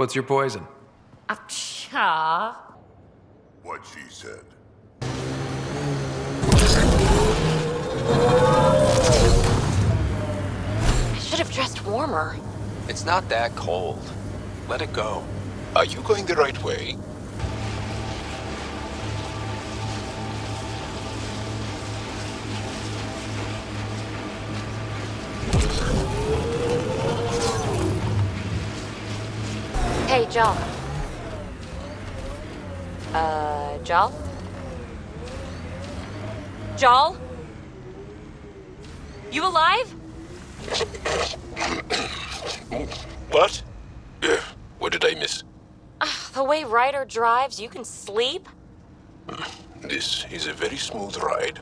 What's your poison? Acha. What she said. I should have dressed warmer. It's not that cold. Let it go. Are you going the right way? Jaal. Uh, Jaal? Jaal? You alive? What? What did I miss? The way Ryder drives, you can sleep? This is a very smooth ride.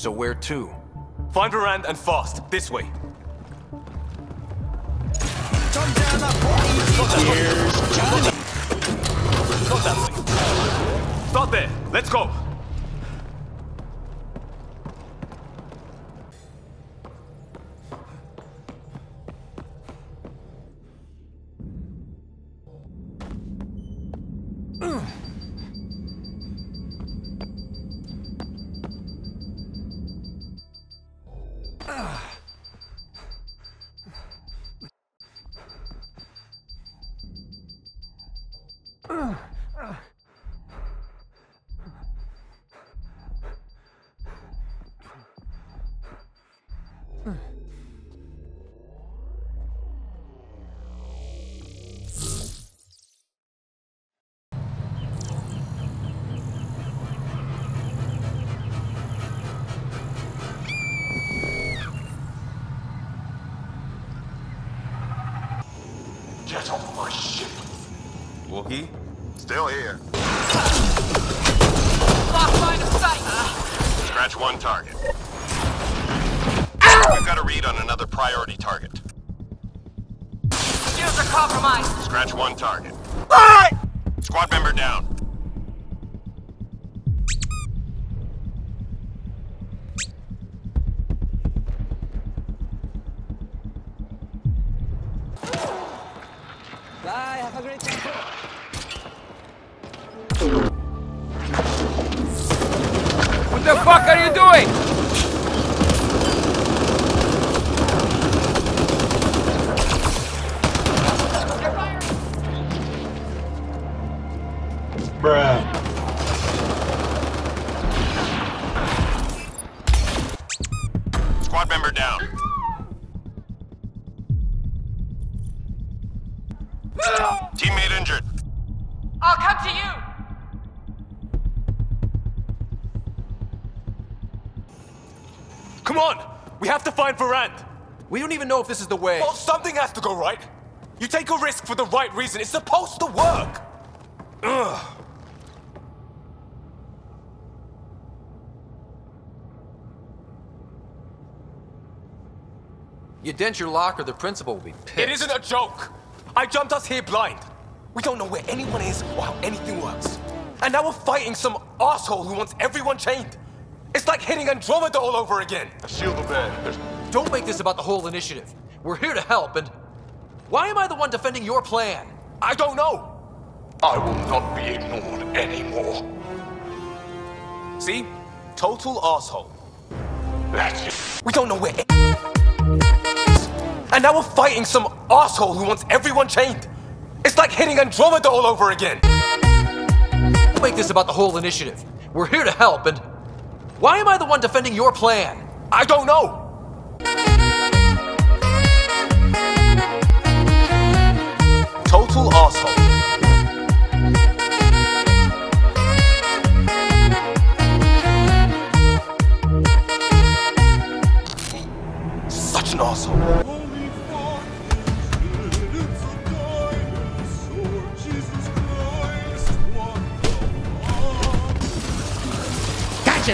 So where to? Find Varand and fast. This way. Not that way. Start there. Let's go. Get off my ship. Wookie? Still here. Lost line of sight. Scratch one target. I've got a read on another priority target. Shields are compromised. Scratch one target. Squad member down. Fuck are you doing? Bruh. Squad member down. Teammate injured. I'll come to you. On! We have to find Varand! We don't even know if this is the way. Well, something has to go right. You take a risk for the right reason. It's supposed to work. Ugh. You dent your locker, the principal will be pissed. It isn't a joke. I jumped us here blind. We don't know where anyone is or how anything works. And now we're fighting some asshole who wants everyone chained. It's like hitting Andromeda all over again. Seal the bed. There's Don't make this about the whole initiative. We're here to help, and why am I the one defending your plan? I don't know. I will not be ignored anymore. See? Total asshole. That's it. We don't know where. And now we're fighting some asshole who wants everyone chained. It's like hitting Andromeda all over again. Don't make this about the whole initiative. We're here to help, and why am I the one defending your plan? I don't know.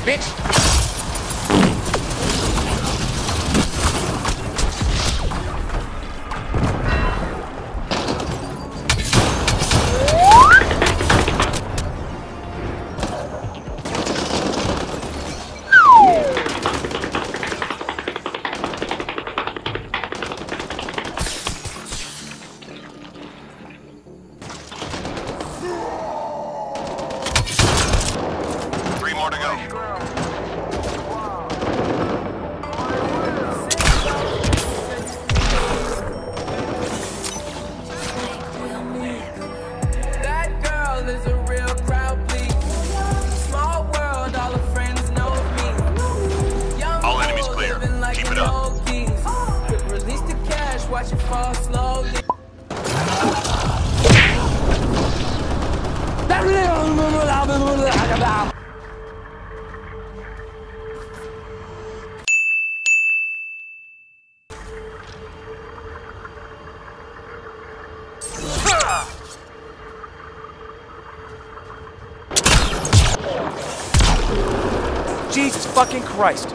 Bitch! Fucking Christ.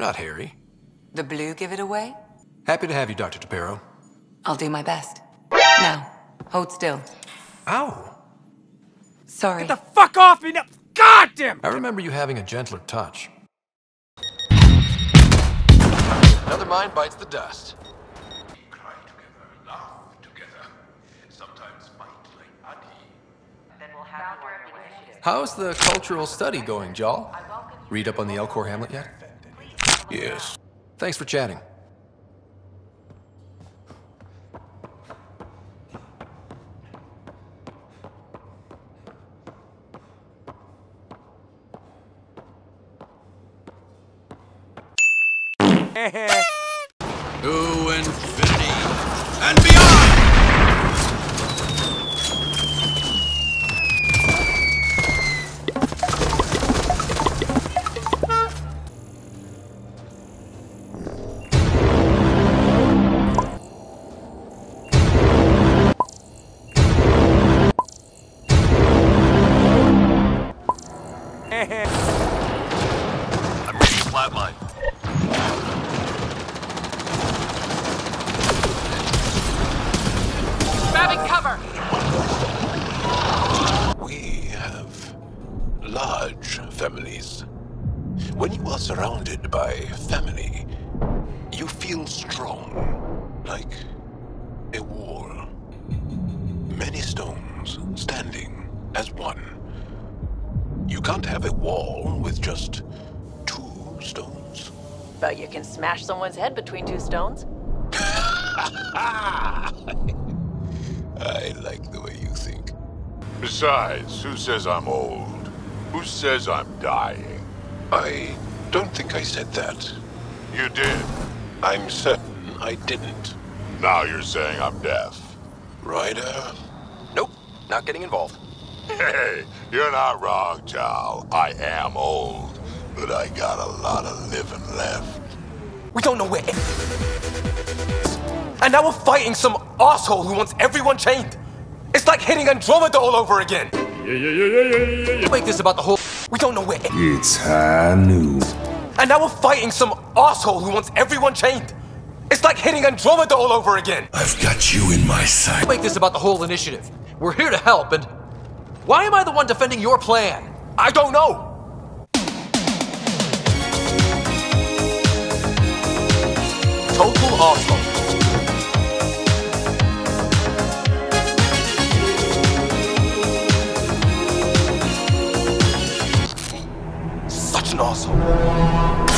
You're not Harry. The blue give it away? Happy to have you, Dr. T'Perro. I'll do my best. Now, hold still. Ow! Sorry. Get the fuck off me now! God damn! I remember you having a gentler touch. Another mind bites the dust. Cry together, laugh together, sometimes fight like Adi. How's the cultural study going, Jaal? Read up on the Elcor Hamlet yet? Yes. Thanks for chatting. To infinity and beyond! We have large families. When you are surrounded by family, you feel strong, like a wall. Many stones standing as one. You can't have a wall with just two stones. But you can smash someone's head between two stones. I like the way. Besides, who says I'm old? Who says I'm dying? I don't think I said that. You did. I'm certain I didn't. Now you're saying I'm deaf. Ryder, Nope, not getting involved. Hey, you're not wrong, Chow. I am old, but I got a lot of living left. We don't know where And now we're fighting some asshole who wants everyone chained. It's like hitting Andromeda all over again. Yeah! yeah, yeah, yeah, yeah, yeah. Make this about the whole. We don't know where any- It's high noon. And now we're fighting some asshole who wants everyone chained. It's like hitting Andromeda all over again. I've got you in my sight. Make this about the whole initiative. We're here to help, and why am I the one defending your plan? I don't know. Total asshole. todos nós.